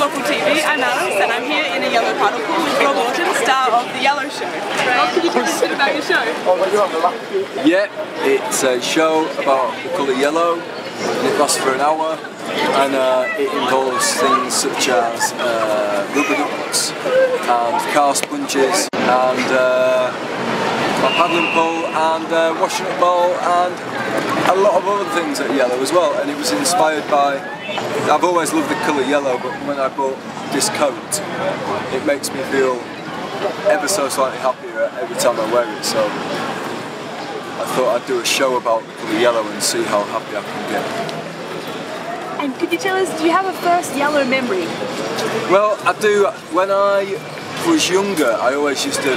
local TV. I'm Alice, and I'm here in a yellow puddle pool with Rob Auton, star of The Yellow Show. Rob, can you tell us a bit about your show? Yeah, it's a show about the colour yellow, and it lasts for an hour, and uh, it involves things such as uh, rubber ducks, and car sponges, and uh, a paddling pool and uh, washing up bowl and a lot of other things at yellow as well and it was inspired by I've always loved the colour yellow but when I bought this coat it makes me feel ever so slightly happier every time I wear it so I thought I'd do a show about the colour yellow and see how happy I can get. And could you tell us, do you have a first yellow memory? Well, I do. When I was younger, I always used to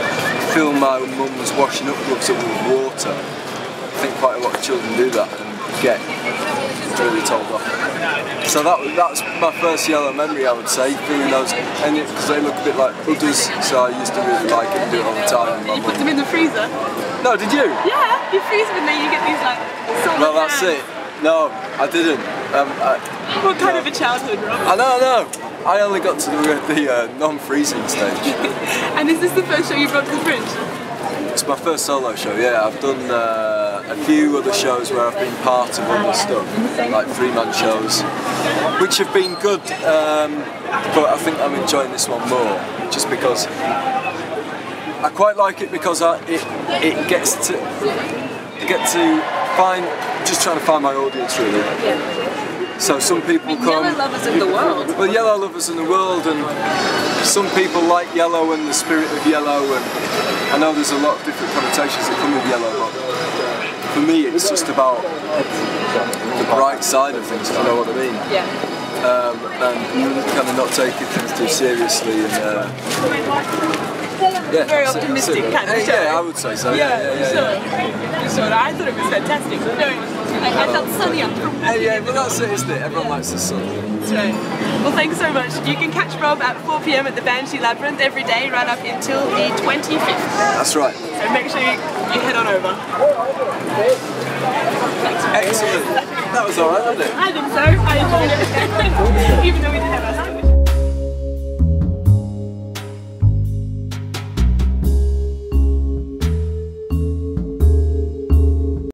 film my mum was washing up gloves up with water. I think quite a lot of children do that and get really told off. So that that's my first yellow memory, I would say, filming those, and because they look a bit like udders, so I used to really like it and do it all the time. You put them in the freezer? No, did you? Yeah, you freeze them and then you get these like Well, that's it. No, I didn't. Um, I, What kind no. of a childhood, Rob? I know, I know. I only got to the, the uh, non-freezing stage. And is this the first show you've brought to the fringe? It's my first solo show, yeah. I've done uh, a few other shows where I've been part of other stuff, like three-man shows, which have been good, um, but I think I'm enjoying this one more, just because I quite like it because I, it, it gets to get to find, just trying to find my audience really. So some people come. Yellow lovers in the world. Well, yellow lovers in the world, and some people like yellow and the spirit of yellow, and I know there's a lot of different connotations that come with yellow, but for me, it's just about the bright side of things. If you know what I mean? Yeah. Um, and kind of not taking things too seriously, and uh, yeah, Very it, optimistic kind of Uh, show. Yeah, I would say so. Yeah, yeah, yeah. so, so I thought it was fantastic. No, I, I felt sunny on Yeah, oh, yeah, but that's it, isn't it? Everyone likes the sun. That's right. Well, thanks so much. You can catch Rob at 4 p.m. at the Banshee Labyrinth every day, right up until the 25th. That's right. So make sure you, you head on over. Excellent. That was alright, wasn't it? I think so. I enjoyed it.